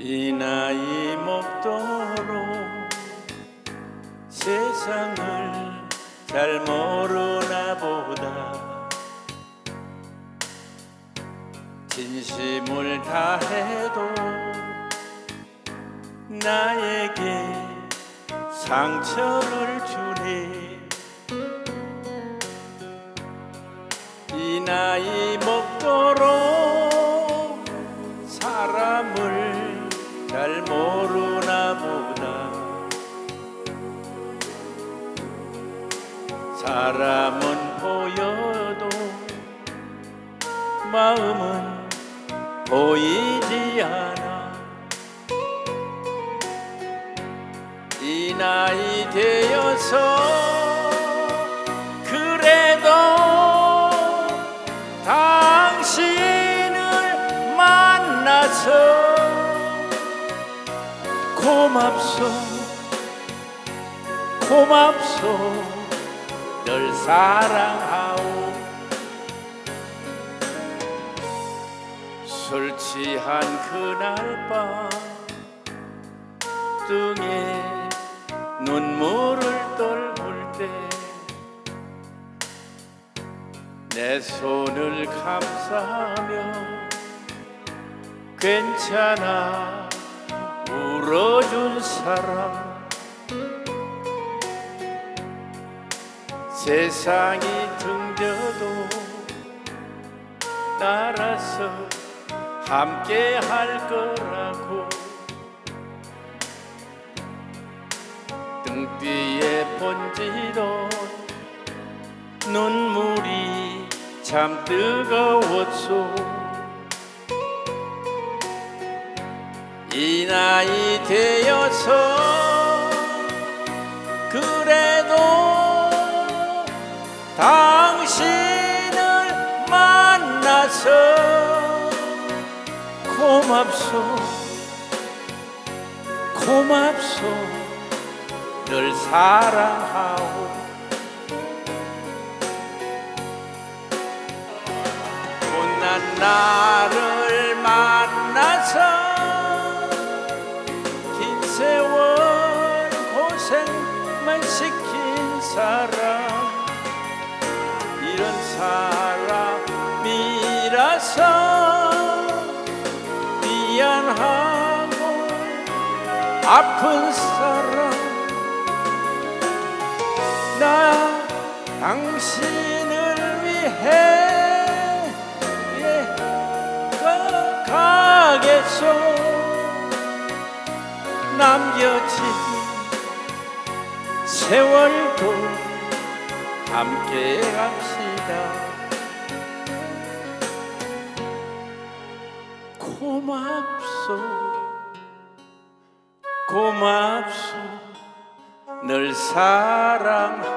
이 나이 먹도록 세상을 잘 모르나 보다. 진심을 다해도 나에게 상처를 주네 이 나이 사람은 보여도 마음은 보이지 않아. 이 나이 되어서 그래도 당신을 만나서 고맙소 고맙소 널 사랑하오. 술 취한 그날 밤 등에 눈물을 떨굴 때 내 손을 감싸며 괜찮아 울어준 사람 세상이 등져도 따라서 함께 할 거라고. 등 뒤에 번지던 눈물이 참 뜨거웠소. 이 나이 되어서 그래 당신을 만나서 고맙소. 고맙소. 널 사랑하오. 못난 나를 만나서 긴 세월 고생만 시킨 사람 사람이라서 미안하고 아픈 사람. 나 당신을 위해 예, 가- 가겠소. 남겨진 세월도 함께 갑시다 고맙소. 고맙소. 널 사랑하오